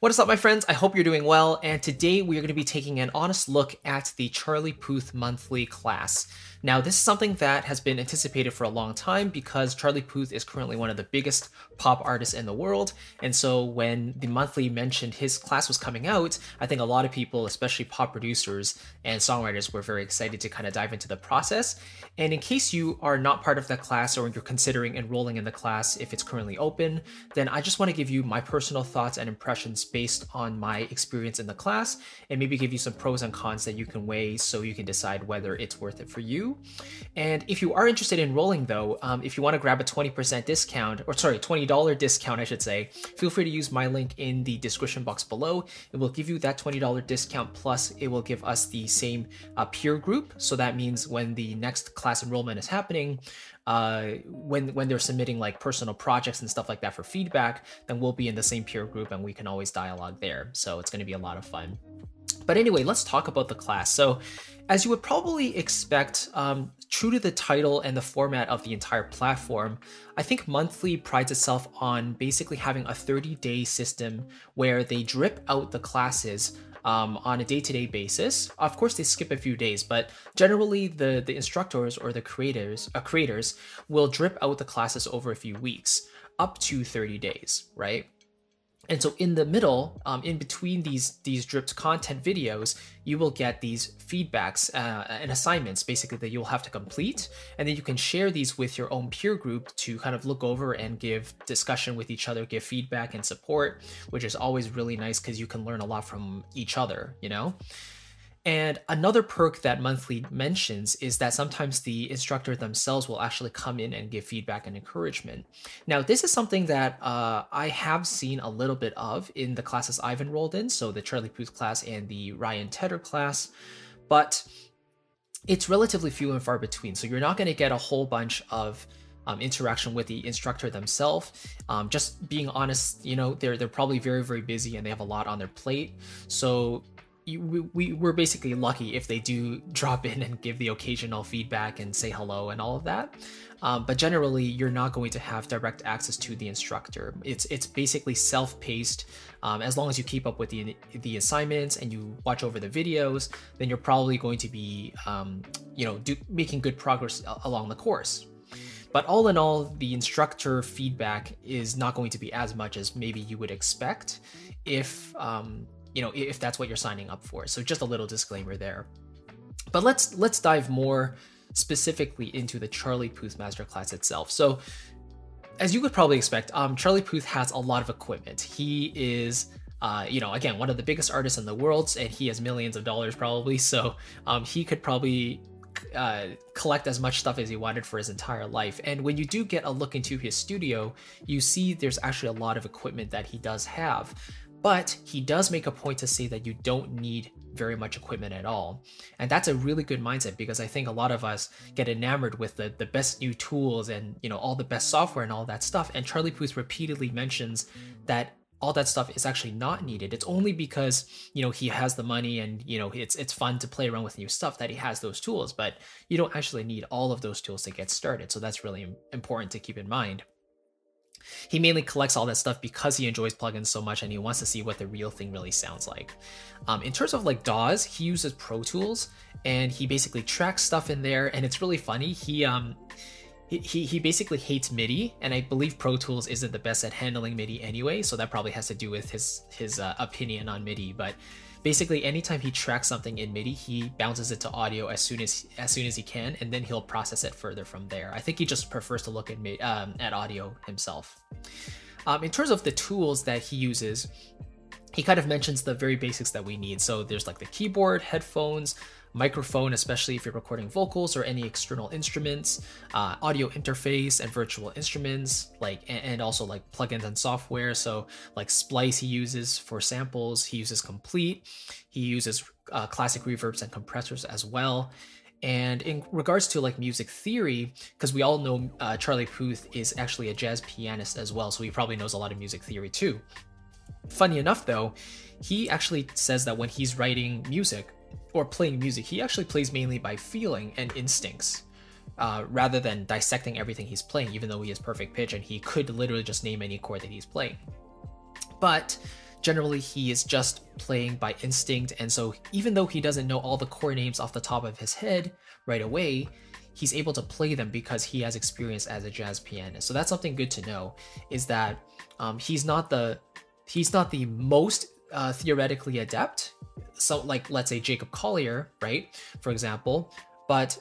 What is up, my friends? I hope you're doing well, and today we are going to be taking an honest look at the Charlie Puth monthly class. Now, this is something that has been anticipated for a long time because Charlie Puth is currently one of the biggest pop artists in the world, and so when the monthly mentioned his class was coming out, I think a lot of people, especially pop producers and songwriters, were very excited to kind of dive into the process. And in case you are not part of that class or you're considering enrolling in the class if it's currently open, then I just want to give you my personal thoughts and impressions based on my experience in the class and maybe give you some pros and cons that you can weigh so you can decide whether it's worth it for you and if you are interested in enrolling though, um, if you want to grab a 20% discount, or sorry, $20 discount, I should say, feel free to use my link in the description box below. It will give you that $20 discount plus it will give us the same uh, peer group. So that means when the next class enrollment is happening, uh, when when they're submitting like personal projects and stuff like that for feedback, then we'll be in the same peer group and we can always dialogue there. So it's going to be a lot of fun. But anyway, let's talk about the class. So as you would probably expect, um, true to the title and the format of the entire platform, I think Monthly prides itself on basically having a 30 day system where they drip out the classes um, on a day-to-day basis. Of course, they skip a few days, but generally the, the instructors or the creators, uh, creators will drip out the classes over a few weeks, up to 30 days, right? And so in the middle, um, in between these these dripped content videos, you will get these feedbacks uh, and assignments basically that you'll have to complete. And then you can share these with your own peer group to kind of look over and give discussion with each other, give feedback and support, which is always really nice because you can learn a lot from each other, you know? And another perk that Monthly mentions is that sometimes the instructor themselves will actually come in and give feedback and encouragement. Now, this is something that uh, I have seen a little bit of in the classes I've enrolled in, so the Charlie Puth class and the Ryan Tedder class, but it's relatively few and far between. So you're not going to get a whole bunch of um, interaction with the instructor themselves. Um, just being honest, you know, they're they're probably very very busy and they have a lot on their plate. So we, we we're basically lucky if they do drop in and give the occasional feedback and say hello and all of that. Um, but generally, you're not going to have direct access to the instructor. It's it's basically self-paced. Um, as long as you keep up with the the assignments and you watch over the videos, then you're probably going to be um, you know do, making good progress along the course. But all in all, the instructor feedback is not going to be as much as maybe you would expect if um, you know, if that's what you're signing up for. So just a little disclaimer there. But let's let's dive more specifically into the Charlie Puth Masterclass itself. So as you could probably expect, um, Charlie Puth has a lot of equipment. He is uh, you know, again, one of the biggest artists in the world, and he has millions of dollars probably. So um, he could probably uh, collect as much stuff as he wanted for his entire life. And when you do get a look into his studio, you see there's actually a lot of equipment that he does have. But he does make a point to say that you don't need very much equipment at all. And that's a really good mindset because I think a lot of us get enamored with the, the best new tools and you know all the best software and all that stuff. And Charlie Puth repeatedly mentions that all that stuff is actually not needed. It's only because, you know, he has the money and, you know, it's it's fun to play around with new stuff that he has those tools, but you don't actually need all of those tools to get started. So that's really important to keep in mind. He mainly collects all that stuff because he enjoys plugins so much and he wants to see what the real thing really sounds like. Um, in terms of like DAWs, he uses Pro Tools and he basically tracks stuff in there and it's really funny. He um he, he basically hates MIDI, and I believe Pro Tools isn't the best at handling MIDI anyway, so that probably has to do with his his uh, opinion on MIDI. But basically anytime he tracks something in MIDI, he bounces it to audio as soon as as soon as he can, and then he'll process it further from there. I think he just prefers to look at um, at audio himself. Um, in terms of the tools that he uses, he kind of mentions the very basics that we need. So there's like the keyboard, headphones, microphone, especially if you're recording vocals or any external instruments, uh, audio interface and virtual instruments, like and, also like plugins and software. So like Splice he uses for samples, he uses Komplete, he uses uh, classic reverbs and compressors as well. And in regards to like music theory, because we all know uh, Charlie Puth is actually a jazz pianist as well, so he probably knows a lot of music theory too. Funny enough, though, he actually says that when he's writing music, or playing music, he actually plays mainly by feeling and instincts. Uh, rather than dissecting everything he's playing, even though he has perfect pitch and he could literally just name any chord that he's playing. But generally he is just playing by instinct, and so even though he doesn't know all the chord names off the top of his head right away, he's able to play them because he has experience as a jazz pianist. So that's something good to know. Is that um, he's not the he's not the most uh, theoretically adept. So like let's say Jacob Collier, right, for example, but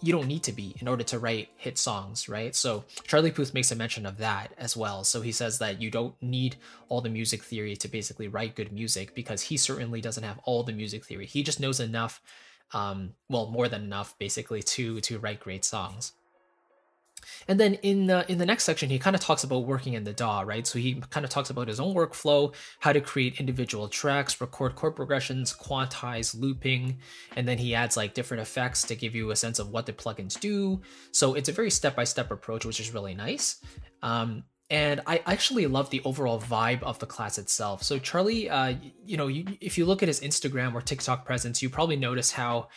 you don't need to be in order to write hit songs, right? So Charlie Puth makes a mention of that as well. So he says that you don't need all the music theory to basically write good music because he certainly doesn't have all the music theory. He just knows enough, um, well, more than enough basically to to write great songs. And then in the in the next section, he kind of talks about working in the DAW, right? So he kind of talks about his own workflow, how to create individual tracks, record chord progressions, quantize looping, and then he adds like different effects to give you a sense of what the plugins do. So it's a very step-by-step approach, which is really nice. Um, and I actually love the overall vibe of the class itself. So Charlie, uh, you know, you, if you look at his Instagram or TikTok presence, you probably notice how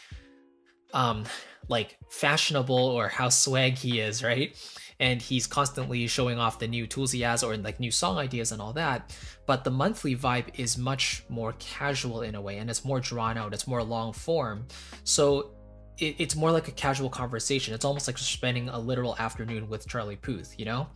um like fashionable or how swag he is, right? And he's constantly showing off the new tools he has or like new song ideas and all that. But the monthly vibe is much more casual in a way and it's more drawn out, it's more long form. So it, it's more like a casual conversation. It's almost like spending a literal afternoon with Charlie Puth, you know?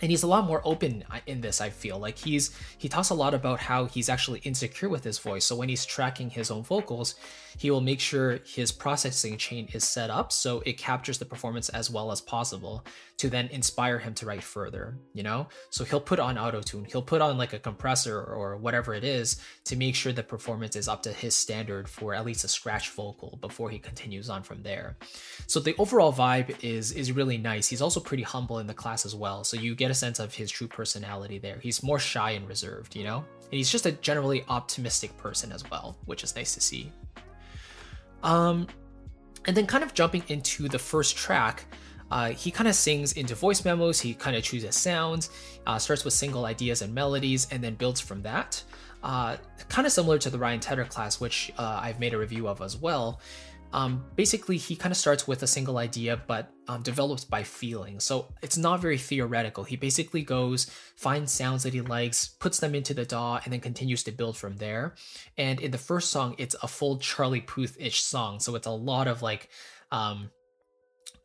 And he's a lot more open in this i feel. Like he's he talks a lot about how he's actually insecure with his voice. So when he's tracking his own vocals he will make sure his processing chain is set up so it captures the performance as well as possible to then inspire him to write further you know? So he'll put on auto tune he'll put on like a compressor or whatever it is to make sure the performance is up to his standard for at least a scratch vocal before he continues on from there. So the overall vibe is is really nice. He's also pretty humble in the class as well. So you get get a sense of his true personality there. He's more shy and reserved, you know? And he's just a generally optimistic person as well, which is nice to see. Um, and then kind of jumping into the first track, uh, he kind of sings into voice memos, he kind of chooses sounds, uh, starts with single ideas and melodies, and then builds from that. Uh, kind of similar to the Ryan Tedder class, which uh, I've made a review of as well. Um, basically, he kind of starts with a single idea, but um, develops by feeling. So it's not very theoretical. He basically goes, finds sounds that he likes, puts them into the DAW, and then continues to build from there. And in the first song, it's a full Charlie Puth ish song. So it's a lot of like, um,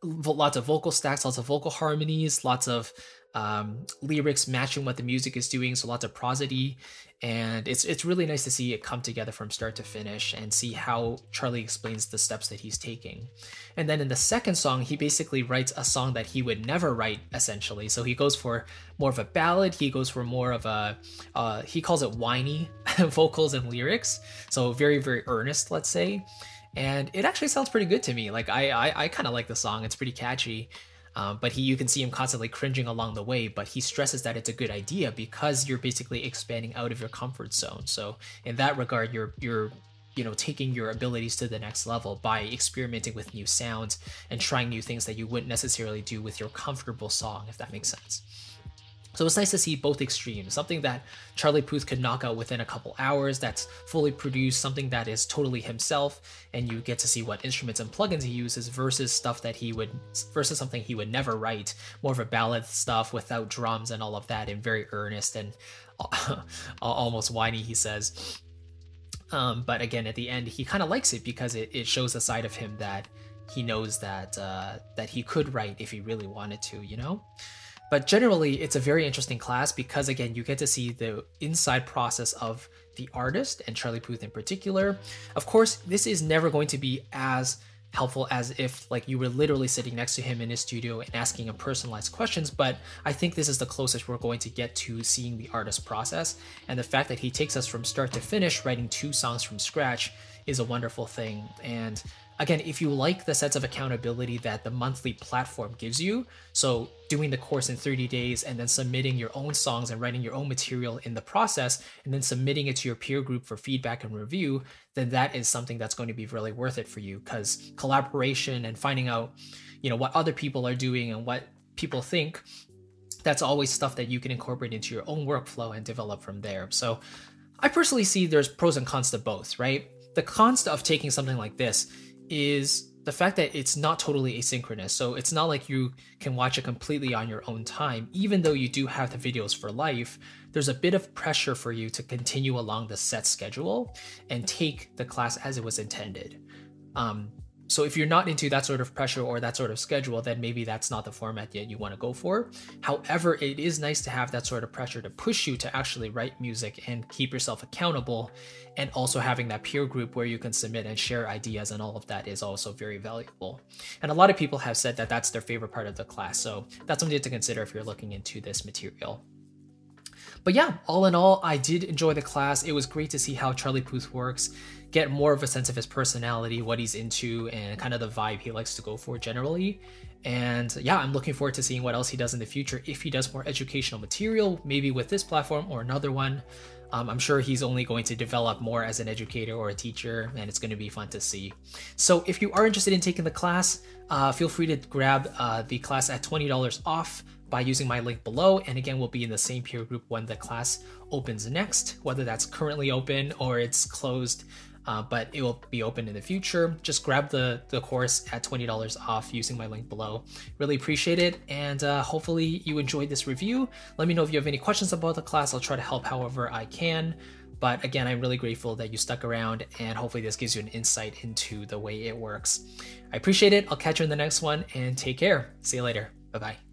lots of vocal stacks, lots of vocal harmonies, lots of um, lyrics matching what the music is doing, so lots of prosody, and it's it's really nice to see it come together from start to finish and see how Charlie explains the steps that he's taking. And then in the second song, he basically writes a song that he would never write essentially. So he goes for more of a ballad. He goes for more of a uh, he calls it whiny vocals and lyrics. So very very earnest, let's say. And it actually sounds pretty good to me. Like I I, I kind of like the song. It's pretty catchy. Um, but he, you can see him constantly cringing along the way. But he stresses that it's a good idea because you're basically expanding out of your comfort zone. So in that regard, you're you're you know taking your abilities to the next level by experimenting with new sounds and trying new things that you wouldn't necessarily do with your comfortable song, if that makes sense. So it's nice to see both extremes, something that Charlie Puth could knock out within a couple hours, that's fully produced, something that is totally himself, and you get to see what instruments and plugins he uses versus stuff that he would, versus something he would never write, more of a ballad stuff without drums and all of that, and very earnest and almost whiny, he says. Um, but again, at the end, he kind of likes it because it, it shows a side of him that he knows that uh, that he could write if he really wanted to, you know. But generally, it's a very interesting class because, again, you get to see the inside process of the artist and Charlie Puth in particular. Of course, this is never going to be as helpful as if like you were literally sitting next to him in his studio and asking him personalized questions but i think this is the closest we're going to get to seeing the artist process and the fact that he takes us from start to finish writing two songs from scratch is a wonderful thing and again, if you like the sense of accountability that the monthly platform gives you, so doing the course in 30 days and then submitting your own songs and writing your own material in the process, and then submitting it to your peer group for feedback and review, then that is something that's going to be really worth it for you because collaboration and finding out, you know, what other people are doing and what people think that's always stuff that you can incorporate into your own workflow and develop from there. So I personally see there's pros and cons to both, right? The cons of taking something like this is the fact that it's not totally asynchronous, so it's not like you can watch it completely on your own time, even though you do have the videos for life, there's a bit of pressure for you to continue along the set schedule and take the class as it was intended. Um, so if you're not into that sort of pressure or that sort of schedule, then maybe that's not the format yet you want to go for. However, it is nice to have that sort of pressure to push you to actually write music and keep yourself accountable. And also having that peer group where you can submit and share ideas and all of that is also very valuable. And a lot of people have said that that's their favorite part of the class. So that's something to consider if you're looking into this material. But yeah, all in all, I did enjoy the class. It was great to see how Charlie Puth works, get more of a sense of his personality, what he's into, and kind of the vibe he likes to go for generally. And yeah, I'm looking forward to seeing what else he does in the future. If he does more educational material, maybe with this platform or another one. Um, I'm sure he's only going to develop more as an educator or a teacher, and it's going to be fun to see. So if you are interested in taking the class, uh, feel free to grab uh, the class at $20 off by using my link below. And again, we'll be in the same peer group when the class opens next, whether that's currently open or it's closed. Uh, but it will be open in the future. Just grab the, the course at $20 off using my link below. Really appreciate it, and uh, hopefully you enjoyed this review. Let me know if you have any questions about the class. I'll try to help however I can. But again, I'm really grateful that you stuck around, and hopefully this gives you an insight into the way it works. I appreciate it. I'll catch you in the next one, and take care. See you later. Bye-bye.